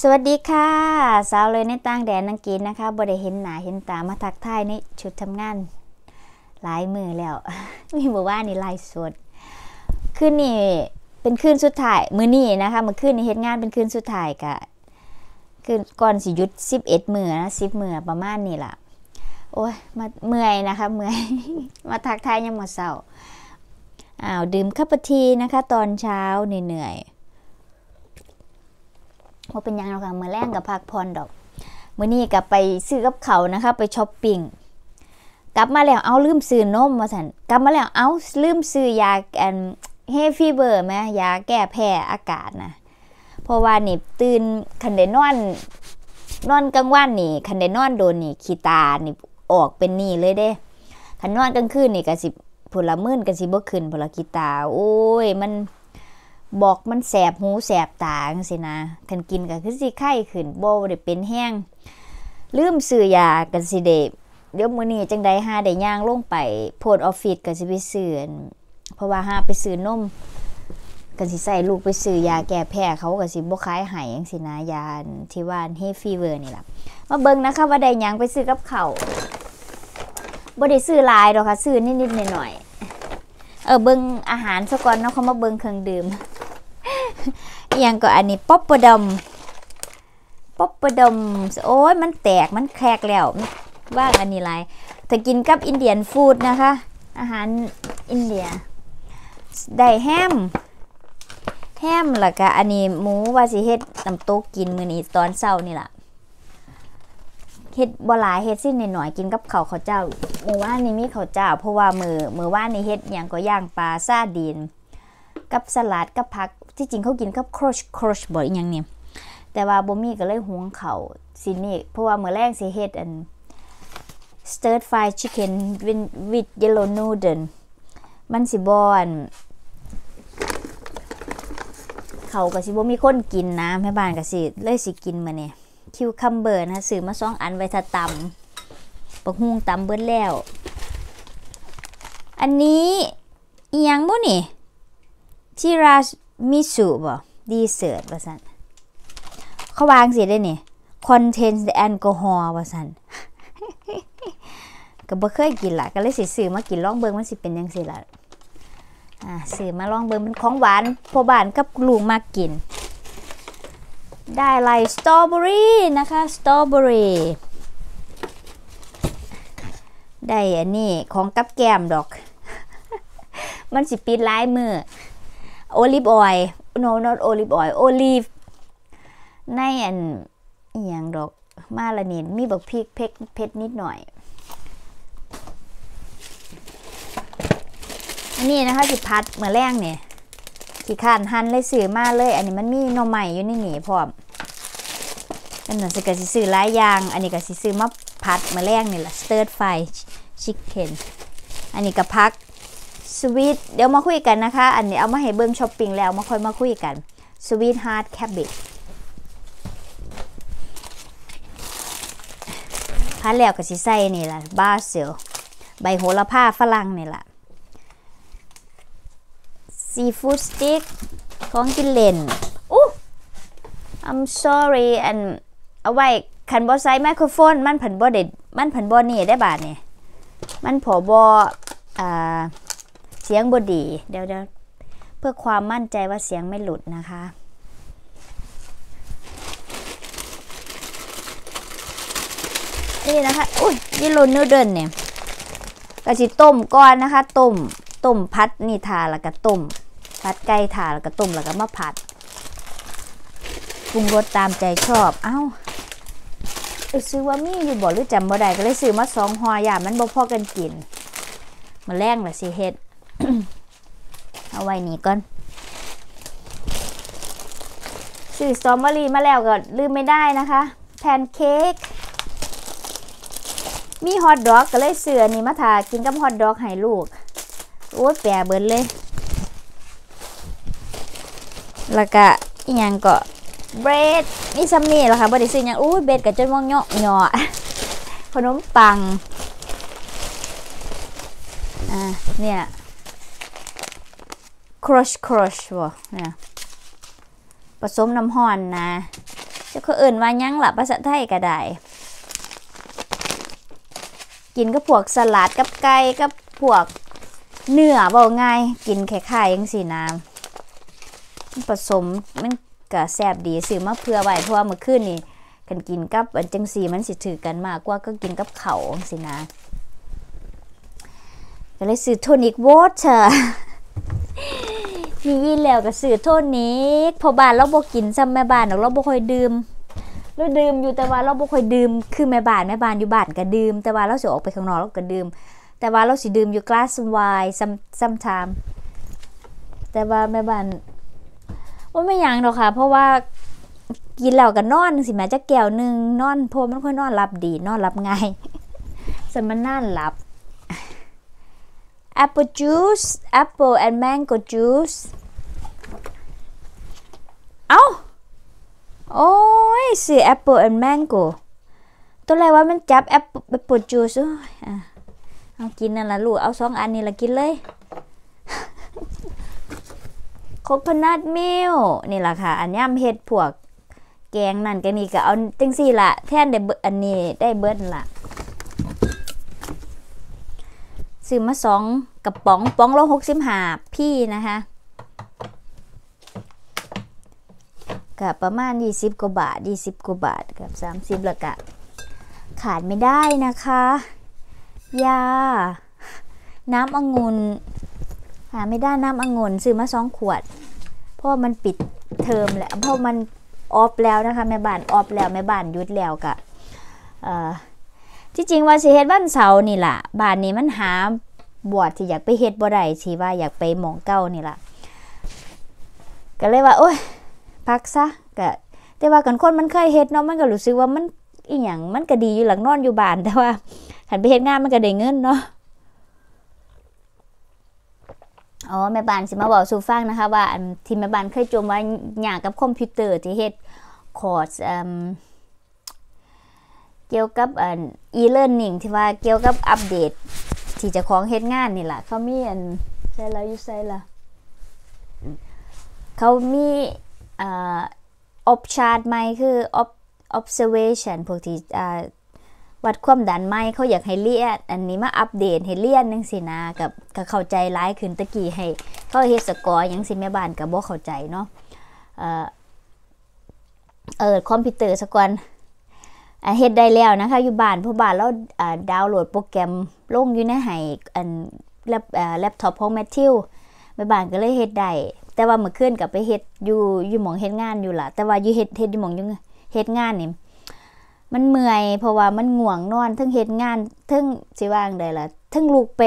สวัสดีค่ะ สาวเลยในต่างแดนนังกีนนะคะบ่ได้เห็นหนาเห็นตามาทักทายในชุดทำงาน หลายมือแล้ว มีบอกว่านี่ลฟ์สดคืนนี้เป็นคืนสุดท้ายมือนี้นะคะมือคืนนี้เฮ็ดงานเป็นคืนสุดท้ายกะคือก่อนสิหยุด11มือนะ10มื้อประมาณนี้ล่ะ โอ้ยมาเมื่อยนะคะเมื่อยมาทักทายยามมื้อเช้าอ้าวดื่มคัปทีนะคะ ตอนเช้าเหนื่อยๆ ว่าเป็นยังหรอกค่ะมือแรงกับพักผ่อนดอกมือนี้ก็ไปซื้อกับเขานะคะ ไปช้อปปิ้งกลับมาแล้วเอาลืมซื้อนมมาสันกลับมาแล้วเอาลืมซื้อยาแอนเฮฟีเบอร์ไหมยาแก้แพ้อากาศนะเพราะว่านี่ตื่นคันเดนอน นอนกลางวันนี่คันเดนอนโดนนี่ขี้ตานี่ออกเป็นนี่เลยเด้คันนอนกลางคืนนี่ก็สิผลละมื่นก็สิบ่ขึ้นผลละขีตา โอ้ยมัน บอกมันแสบหูแสบตาจังซี่นะคันกินก็คือสิไข้ขึ้นโบ่ได้เป็นแห้งลืมซื้อยากันสิเดบเดี๋ยวมื้อนี้จังได๋หาได้ย่างลงไป post office ก็สิไปซื้อนเพราะว่าหาไปซื้อนมก็สิใส่ลูกไปซื้อยาแก้แพ้เขาก็สิบ่ขายให้จังซี่นะยาที่ว่า hay fever นี่ล่ะมาเบิ่งนะคะว่าได้หยังไปซื้อกับเขาบ่ได้ซื้อหลายดอกค่ะซื้อนิดๆหน่อยๆเออเบิ่งอาหารซะก่อนเนาะเขามาเบิ่งเครื่องดื่ม ยังก็อันนี้ poppadom poppadom โอ้ยมันแตกมัน crack แล้วว่างอันนี้ไรถ้ากินกับ Indian food นะคะ อาหารอินเดียได้แฮมแฮมแล้วก็อันนี้หมูว่าสิเฮ็ดน้ำตกกินมื้อนี้ตอนเช้านี่ล่ะเฮ็ดบ่หลายเฮ็ดสิ้นหน่อยๆกินกับข้าวข้าวเจ้าเมื่อวานนี้มีข้าวเจ้า เพราะว่ามือมือวานนี้เฮ็ดหยังก็ย่างปลาซาดีน กับสลัดกับผัก ที่จริงเขากินกับครชครชบ่อีหยังนี่แต่ว่าบ่มีก็เลยหุงข้าสินี่เพราะว่าเมื้อแรกสิเฮ็ดอัน stir fried chicken with, with yellow noodle มันสิบอนเขาก็สิบ่มีคนกินนะแม่บ้านก็สิเลยสิกินมาเนี่ยcucumber นะซื้อมาสองอันไว้ถ้าตำปักฮุงตำเบิดแล้ว อันนี้อียังบ่นี่ tiramisu บ่ dessert ว่าซั่นเขาวางสิได้นี่ contains alcohol ว่าซั่นก็บ่เคยกินละก็เลยสิซื้อมากินลองเบิ่งมันสิเป็นจังซี่ล่ะอ่าซื้อมาลองเบิ่งเป็นของหวานพ่อบ้านกับลูกมากิน ได้ไรสตรอเบอรี่นะคะสตรอเบอรี่ได้อันนี้ของกับแก้มดอก มันสิปิดลายมือ olive oil no not olive oil olive ในอันอีหยังดอกมาละนิดมีบักพริกเผ็ดเผ็ดนิดหน่อยอันนี้นะคะสิผัดมื้อแลงเนี่ยขี้คร้านหันเลยซื้อมาเลย อันนี้มันมีหน่อไม้อยู่ในนี่พร้อมอันนั้นสิกสิซื้อหลายอย่าง อันนี้ก็สิซื้อมาผัดมื้อแลงนี่แหละ stir fry chicken อันนี้ก็ผัก sweet เดี๋ยวมาคุยกันนะคะ อันนี้เอามาให้เบิ่งช้อปปิ้งแล้วมาค่อยมาคุยกันสวีทฮาร์ดแคบบิ e พัดแล้วก็สิใส่นี่แหละ basilใบโหระพาฝรั่งนี่แหละซีฟู้ดสติ๊กของกินเล่นอู้ I'm sorry อันเอาไว้คันบอใส่ไมโครโฟน มันผันบอเด็ดมันผันบอนี่ได้บาทเนี่ยมันผอบออ่า เสียงบดีเดี๋ยวเดี๋ยวเพื่อความมั่นใจว่าเสียงไม่หลุดนะคะ นี่นะคะ อุ้ยยี่โรนูเดิลเนี่ยกระสิต้มก้อนนะคะต้มต้มพัดนี่ทาแล้วก็ต้มพัดไก่ทาแล้วก็ต้มแล้วก็มาผัดปรุงรสตามใจชอบ เอ้าเอ้ซื้อว่ามีอยู่บ่หรือจำบ่ได้ก็เลยซื้อมาสองห่อยามันบ่พอกันกินมาแรงละสิเฮ็ด เอาไว้นี่ก่อนซื้อสตรอเบอรี่มาแล้วก็ลืมไม่ได้นะคะ แพนเค้กมีฮอทดอกก็เลยเสือนี่มาทากินกับฮอทดอกให้ลูก โอ้ยแปรเบิดเลย แล้วก็อีหยังก็เบรดมีซัมนี่แหละค่ะบ่ได้ซื้อหยังอู้เบรดกับจนมองเหาะเหาะขนมปัง อ่าเนี่ย crush crush บ่เนี่ยผสมน้ำห้อนนะจะเขาเอิ่นว่ายังหล่ะภาษาไทยก็ได้ กินกับพวกสลัดกับไก่กับพวกเนื้อบาง่ายกินแค่ไข่ยังสีน้ำผสมมันก็แซ่บดีซื้อมาเพื่อไว้เพราะว่าเมื่อคืนนี่กันกินกับอันจังสีมันสิถือกันมากกว่าก็กินกับเขาสินะก็เลยซื้อ tonic water มียี่แล้วก็ซื้อโทษนิกพอบ้านเราบ่กินซ้ำแม่บ้านเราบ่ค่อยดื่มเราดื่มอยู่แต่ว่าเราบ่ค่อยดื่มคือแม่บ้านแม่บ้านอยู่บ้านก็ดื่มแต่ว่าเราสิออกไปข้างนอกเราก็ดื่มแต่ว่าเราสิดื่มอยู่ glass wine some sometimes แต่ว่าแม่บ้านว่าไม่ยังหรอกค่ะ เพราะว่ากินแล้วก็นอนสิแม่จะแก้วหนึ่งนอนพรมันค่อยนอนหลับดีนอนหลับง่ายสมันน่าหลับ apple juice apple and mango juice เอ้า โอ้ยซื้อ apple and mango ตัวแรกว่ามันจับ apple apple juice โอ้ยอะเอากินนั่นละลูก เอาสองอันนี้ละกินเลยโคคนัทมิลนี่แหละค่ะ อันย่ำเห็ดพวก แกงนั่นก็นี่ก็เอาจังสี่ละแทนได้อันนี้ได้เบิร์ดละ ซื้อมาสองกระป๋องป๋องละหกสิบห้าพี่นะคะกับประมาณยี่สิบกว่าบาทยี่สิบกว่าบาทกับสามสิบละกะ ขาดไม่ได้นะคะ ยา น้ำองุ่นหาไม่ได้น้ำองุ่นซื้อมาสองขวด เพราะมันปิดเทอมแล้วเพราะมันออฟแล้วนะคะแม่บ้านออฟแล้วแม่บ้านยุดแล้วกะ ที่จริงว่าสิเฮ็ดบ้านเสาร์นี่ล่ะบ้านนี้มันหาบวชที่อยากไปเฮ็ดบ่ได้สิว่าอยากไปหมองเก้านี่ล่ะก็เลยว่า โอ้ยพักซะก็แต่ว่ากันคนมันเคยเฮ็ดเนาะมันก็รู้สึกว่ามันอีหยังมันก็ดีอยู่หลังนอนอยู่บ้านแต่ว่าหันไปเฮ็ดงานมันก็ได้เงินเนาะอ๋อแม่บ้านสิมาบอกสู่ฟังนะคะว่าที่แม่บ้านเคยจมว่าหยากกับคอมพิวเตอร์ที่เฮ็ดคอร์ส เกี่ยวกับอัน e-learning ที่ว่าเกี่ยวกับอัปเดต ที่จะของเฮ็ดงานนี่แหละเขามีอันใช่แล้วอยู่ใช่ละเขามีอ่า op chart ใหม่คือ op observation พวกที่อ่าวัดความดันไม่เขาอยากให้เลียนอันนี้มาอัปเดตให้เลียนนึงสินะกับกับเข้าใจร้ายขึ้นตะกี้ให้ เขาเฮสกอร์ยังสิแม่บ้านกับบ่เข้าใจเนาะเออเออคอมพิวเตอร์สกอน เฮ็ดได้แล้วนะคะ อยู่บ้านเพราะบ้านเราดาวน์โหลดโปรแกรมลงอยู่ในให้อันแล็ปแล็ปท็อปของแมทธิวแม่บ้านก็เลยเฮ็ดได้แต่ว่าเมื่อคืนกับไปเฮ็ดอยู่อยู่หมองเฮ็ดงานอยู่ล่ะ แต่ว่าอยู่เฮ็ดเฮ็ดอยู่หมองอยู่เฮ็ดงานนี่มันเมื่อยเพราะว่ามันง่วงนอนทั้งเฮ็ดงานทั้งสิว่างได้ล่ะทั้งลูกไป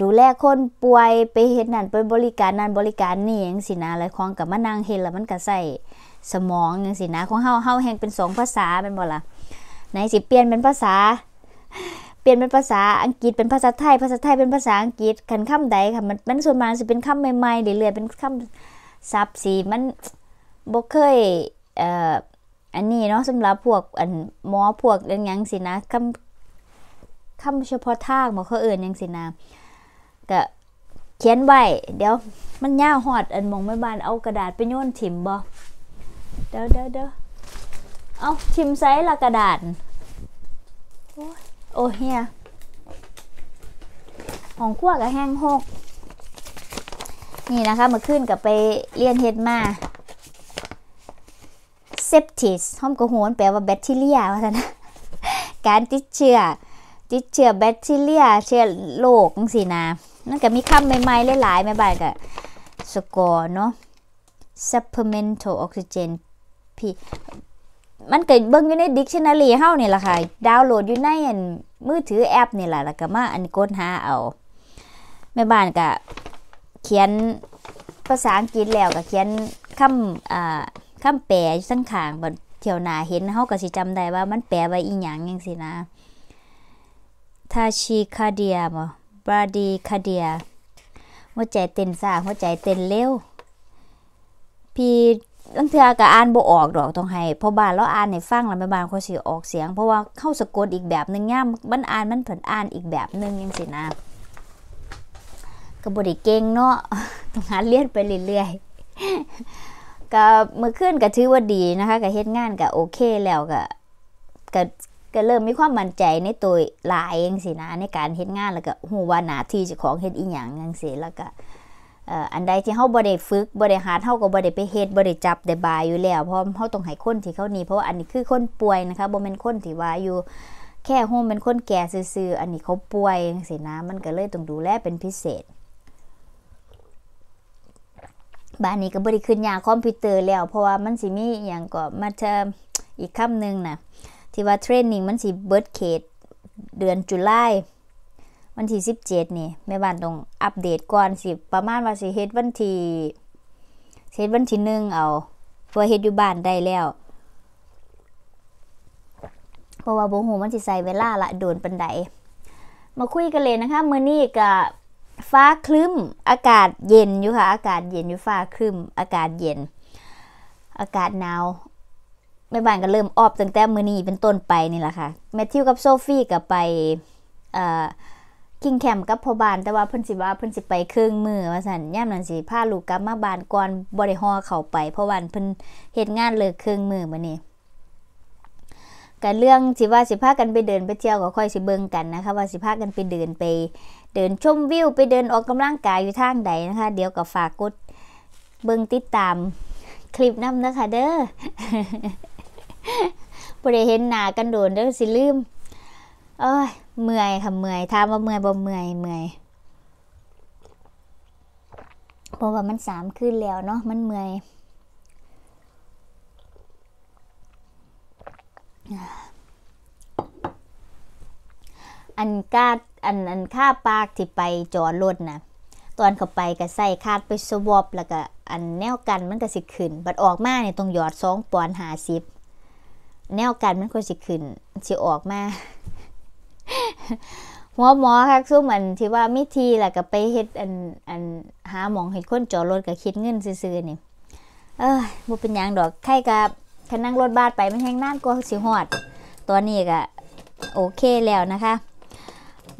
ดูแลคนป่วยไปเฮ็ดนั่นไปบริการนั่นบริการนี่จังซี่นะอะไรของกับมานั่งเฮ็ดแล้วมันก็ใส่ สมองจังซี่นะของเฮาเฮาแฮงเป็น2ภาษาเป็นบ่ล่ะไหนสิเปลี่ยนเป็นภาษา เปลี่ยนเป็นภาษาอังกฤษเป็นภาษาไทยภาษาไทยเป็นภาษาอังกฤษคันคำใดค่ะมันมันส่วนมากสิเป็นคำใหม่ๆเรื่อยๆเป็นคำศัพท์สิมันบ่เคยเอ่ออันนี้เนาะสำหรับพวกอันหมอพวกอย่างยังสินะคำคำเฉพาะทางบ่เขาเอิ้นยังสินะก็เขียนไว้เดี๋ยวมันยาวฮอดอันมองแม่บ้านเอากระดาษไปโยนถิ่มบ่ เดี๋ยวเดี๋ยวเดี๋ยวเอาทิมไซส์ละกระดาษโอ้โอ้เฮียของขั้วกับแห้งหก นี่นะคะมาขึ้นกับไปเรียนเฮ็ดมาเซปติสห้อมกระหวนแปลว่าแบคทีเรียว่าท่านการติดเชื้อติดเชื้อแบคทีเรีย เชื้อโรคจังซี่นะนั่นก็มีคำใหม่ๆหลายๆแม่บ้านก็สกอร์เนาะ supplemental oxygen พี่มันเก็เบิ่งอยู่ในดิกชันนารีเฮานี่ล่ะค่ะ ดาวน์โหลดอยู่ในมือถือแอปนี่ล่ะแล้วก็มาอันกดหาเอา แม่บ้านก็เขียนภาษาอังกฤษแล้วก็เขียนคำอ่าคำแปลอยู่ข้งขางบ่เที่ยวหนาเห็นเฮาก็สิจำได้ว่ามันแปลว่าอีหยังจังซี่นะทาชิคาเดียบ่บราดีคาเดียหัวใจเต้นซ่าหัวใจเต้นเร็ว พี่ลังเทือก็อ่านบ่ออกดอกต้องให้พอบ้านเราอ่านให้ฟังแล้วแม่บ้านเขาสิออกเสียง เพราะว่าเข้าสะกดอีกแบบนึงย่ามมันอ่านมันเพิ่นอ่านอีกแบบนึงจังซี่นะก็บ่ได้เก่งเนาะต้องหาเรียนไปเรื่อยๆก็เมื่อคืนก็ถือว่าดีนะคะก็เฮ็ดงานก็โอเคแล้วก็ก็ก็เริ่มมีความมั่นใจในตัวหลายจังซี่นะในการเฮ็ดงานแล้วก็ฮู้ว่าหน้าที่เจ้าของเฮ็ดอีหยังจังซี่แล้วก็ อันใดที่เฮาบ่ได้ฝึกบ่ได้หัดเฮาก็บ่ได้ไปเฮ็ดบ่ได้จับได้บายอยู่แล้วเพราะเฮาต้องให้คนที่เขานี่เพราะว่าอันนี้คือคนป่วยนะคะบ่แม่นคนที่ว่าอยู่แค่โฮมเป็นคนแก่ซื่อๆอันนี้เขาป่วยจังซี่นะมันก็เลยต้องดูแลเป็นพิเศษบ้านนี้ก็บ่ได้ขึ้นยาคอมพิวเตอร์แล้ว เพราะว่ามันสิมีอย่างก็มาเทอมอีกคำหนึ่งนะที่ว่าเทรนนิ่งมันสิเบิร์ดเขตเดือนจุลาย วันที่17นี่แม่บ้านต้องอัปเดตก่อนสิประมาณว่าสิเฮ็ดวันที่เฮ็ดวันที่1เอาเพื่อเฮ็ดอยู่บ้านได้แล้ว เพราะว่าบ่ฮู้มันสิใช้เวลาละโดนปานใดมาคุยกันเลยนะคะมื้อนี้ก็ฟ้าคลึ้มอากาศเย็นอยู่ค่ะ อากาศเย็นอยู่ฟ้าคลึ้ม อากาศเย็น อากาศหนาวแม่บ้านก็เริ่มออบตั้งแต่มื้อนี้เป็นต้นไปนี่แหละค่ะแมทธิวกับโซฟี่ก็ไปเอ่อ กินแคมป์กับพอบานแต่ว่าเพิ่นสิว่าเพิ่นสิไปครึ่งมือว่าซั่นย่ามนั้นสิพาลูกกลับมาบ้านก่อนบ่ได้ฮอเข้าไป เพราะว่าเพิ่นเฮ็ดงานเลิกครึ่งมือมื้อนี้ก็เรื่องสิว่าสิพากันไปเดินไปเที่ยวก็ค่อยสิเบิ่งกันนะคะ ว่าสิพากันไปเดินไป เดินชมวิวไปเดินออกกำลังกายอยู่ทางใดนะคะ เดี๋ยวก็ฝากกดเบิ่งติดตามคลิปนำนะคะเด้อบ่ได้เห็นหน้ากันโดนเด้อสิลืม เอ้ยเมื่อยค่ะเมื่อยถามว่าเมื่อยบ่เมื่อยเมื่อยเพราะว่ามันสามคืนแล้วเนาะมันเมื่อยอันกาดอันอันค่าปากที่ไปจอดรถนะตอนเข้าไปก็ใส่คาดไปสวอปแล้วก็อันแนวกันมันก็สิขึ้น บัดออกมาเนี่ยต้องหยอด2ปอนด์50แนวกันมันก็สิขึ้นสิออกมา หัวหมอค่ะซุ่มอันที่ว่ามิทีแหละก็ไปเฮ็ดอันอันหาหมองเฮ็ดคนจอดรถก็คิดเงินซื่อๆนี่เอ้ยบ่เป็นหยังดอกใครก็คันนั่งรถบัสไปมันแฮงนานกว่าสิฮอดตอนนี้ก็โอเคแล้วนะคะ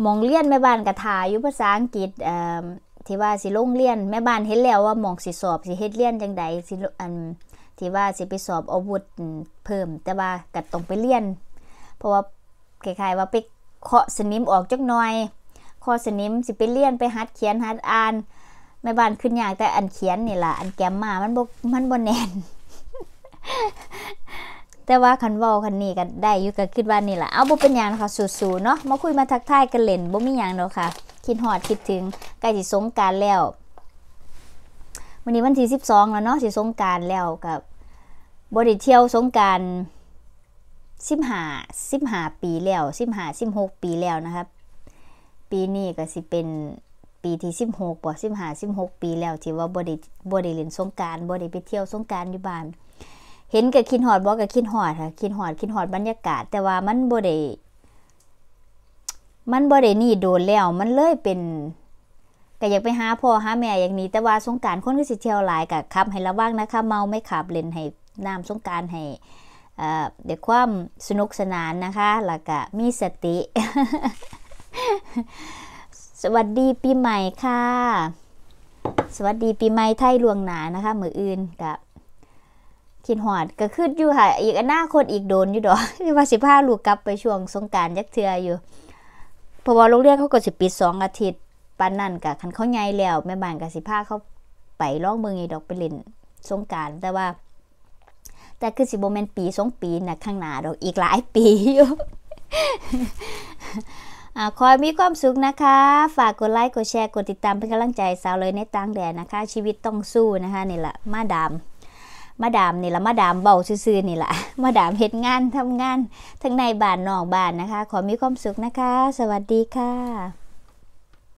มองเรียนแม่บ้านก็ถ่ายอยู่ภาษาอังกฤษเอ่อที่ว่าสิลงเรียนแม่บ้านเห็นแล้วว่ามองสิสอบสิเฮ็ดเรียนจังใดสิอันที่ว่าสิไปสอบอาวุธเพิ่ม แต่ว่าก็ต้องไปเรียน เพราะว่าคล้ายๆว่าไป เคาะสนิมออกจักหน่อยเคาะสนิมสิไปเรียนไปหัดเขียนหัดอ่านแม่บ้านขึ้นยากแต่อันเขียนนี่ล่ะอันแกมมามันบ่มันบ่แน่นแต่ว่าคันว้าคันนี้ก็ได้อยู่ก็คิดว่านี่แหละเอาบ่เป็นหยังนะคะสู้ๆเนาะมาคุยมาทักทายกันเล่นบ่มีหยังเดอกค่ะ คิดฮอดคิดถึงใกล้สิสงกานต์แล้ววันนี้วันที่12แล้วเนาะสิสงกานต์แล้วกับบ่ได้เที่ยวสงการานต์15 15ปีแล้ว15 16ปีแล้วนะครับ ปีนี้ก็สิเป็นปีที่16บ่15 16ปีแล้วที่ว่าบ่ได้บ่ได้เล่นสงกานต์บ่ได้ไปเที่ยวสงกานต์อยู่บ้าน เห็นก็คิดฮอดบ่ก็คิดฮอดค่ะคิดฮอดคิดฮอดบรรยากาศ แต่ว่ามันบ่ได้มันบ่ได้นี่โดนแล้วมันเลยเป็นก็อยากไปหาพ่อหาแม่อย่างนี้แต่ว่าสงการคนก็สิเที่ยวหลายก็ขับ ให้ระวังนะคะ เมาไม่ขับเล่นให้น้ำสงการให้ เอ่อเด็กความสนุกสนานนะคะแล้วก็มีสติ สวัสดีปีใหม่ค่ะ สวัสดีปีใหม่ไทยลวงหนานะคะ มืออื่นกับคิดหอดก็คืออยู่ค่ะ อีกอนาคตอีกโดนอยู่ดอกที่ว่าสิพาลูกกลับไปช่วงสงการยักเทืออยู่เพราะว่าโรงเรียนเขาก็สิปิดสองอาทิตย์ปานนั่นกะคันเขาใหญ่แล้วแม่บ้านก็สิพาเขาไปลองเมืองไอีดอกไปเล่นสงการแต่ว่า แต่คือสิบ่แม่นปีสองปีนะข้างหน้าดอกอีกหลายปีอยู่คอยมีความสุขนะคะ ฝากกดไลค์กดแชร์กดติดตามเป็นกำลังใจสาวเลยในต่างแดนนะคะ ชีวิตต้องสู้นะคะนี่แหละมาดามมาดามนี่ละมาดามเบาซื่อๆนี่แหละมาดามเฮ็ดงานทำงาน ทั้งในบ้านนอกบ้านนะคะ ขอมีความสุขนะคะ สวัสดีค่ะ